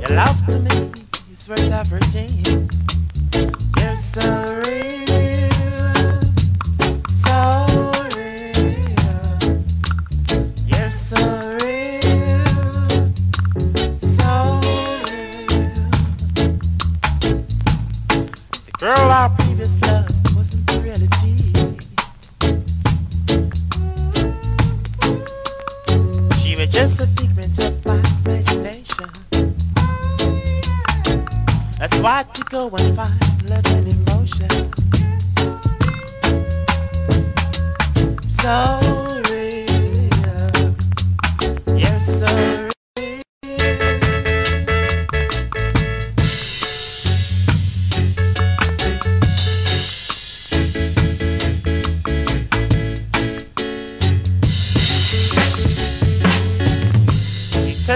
your love to me is worth everything. You're so real, so real. You're so real, so real. Girl our just a figment of my imagination. That's why to go and find love and emotion. So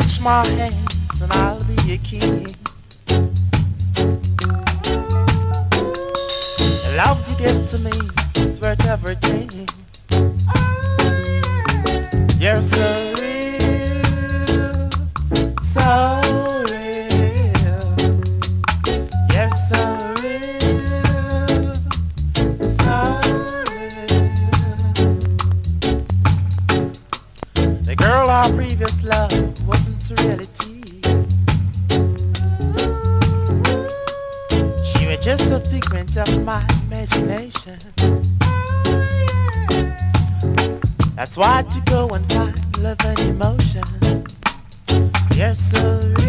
touch my hands and I'll be your king. The love you give to me is worth everything. You're so real, so real. You're so real, so real. The girl our previous love wasn't a reality. She was just a figment of my imagination. That's why to go and find love and emotion. So real.